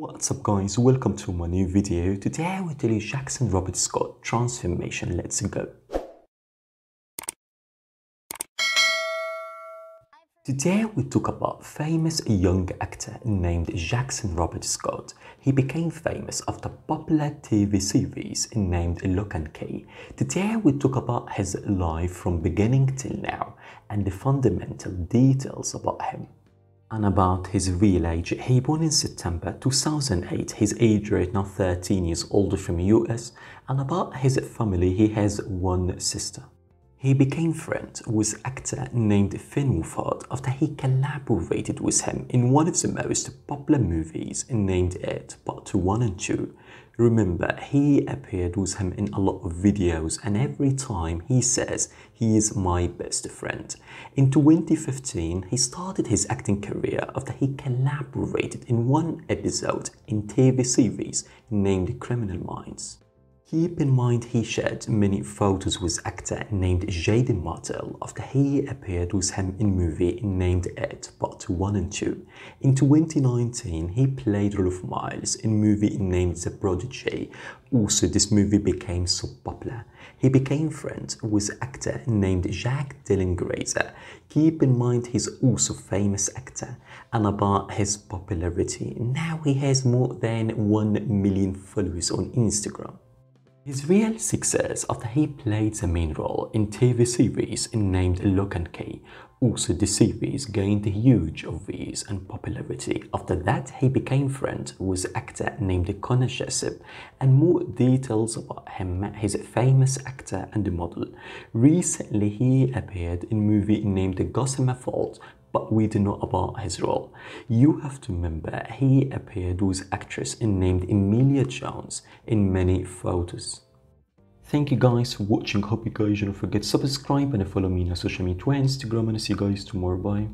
What's up guys, welcome to my new video. Today I will tell you Jackson Robert Scott transformation, let's go. Today we talk about famous young actor named Jackson Robert Scott. He became famous after popular TV series named Locke and Key. Today we talk about his life from beginning till now and the fundamental details about him and about his real age. He born in September 2008. His age right now 13 years older from US. And about his family, he has one sister. He became friends with actor named Finn Wolfhard after he collaborated with him in one of the most popular movies named It Part 1 and 2. Remember, he appeared with him in a lot of videos and every time he says he is my best friend. In 2015, he started his acting career after he collaborated in one episode in TV series named Criminal Minds. Keep in mind he shared many photos with actor named Jaeden Martell after he appeared with him in movie named It Part 1 and 2. In 2019 he played Rolf Miles in movie named The Prodigy. Also this movie became so popular. He became friends with actor named Jack Dylan Grazer. Keep in mind he's also famous actor and about his popularity. Now he has more than 1 million followers on Instagram. His real success after he played the main role in TV series named Locke and Key. Also the series gained huge views and popularity. After that he became friends with actor named Connor Jessup and more details about him his famous actor and model. Recently he appeared in movie named Gossamer Folds but we do not about his role. You have to remember he appeared with actress and named Emilia Jones in many photos. Thank you guys for watching. Hope you guys don't forget to subscribe and follow me on social media Instagram and see you guys tomorrow. Bye.